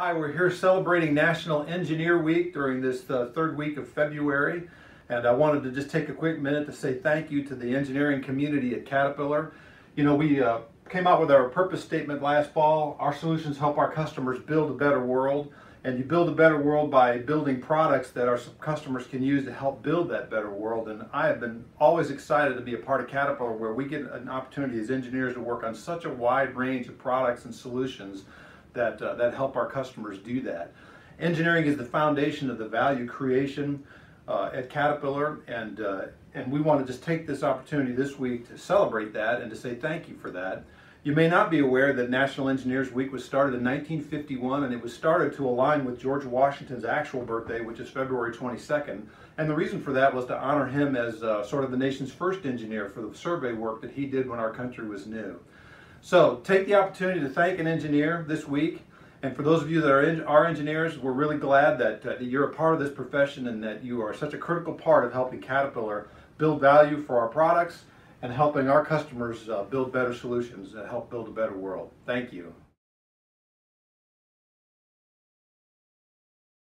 Hi, we're here celebrating National Engineer Week during this uh, third week of February. And I wanted to just take a quick minute to say thank you to the engineering community at Caterpillar. You know, we uh, came out with our purpose statement last fall. Our solutions help our customers build a better world. And you build a better world by building products that our customers can use to help build that better world. And I have been always excited to be a part of Caterpillar where we get an opportunity as engineers to work on such a wide range of products and solutions that, uh, that help our customers do that. Engineering is the foundation of the value creation uh, at Caterpillar, and, uh, and we want to just take this opportunity this week to celebrate that and to say thank you for that. You may not be aware that National Engineers Week was started in 1951 and it was started to align with George Washington's actual birthday, which is February 22nd. And the reason for that was to honor him as uh, sort of the nation's first engineer for the survey work that he did when our country was new. So take the opportunity to thank an engineer this week. And for those of you that are, in, are engineers, we're really glad that, uh, that you're a part of this profession and that you are such a critical part of helping Caterpillar build value for our products and helping our customers uh, build better solutions that help build a better world. Thank you.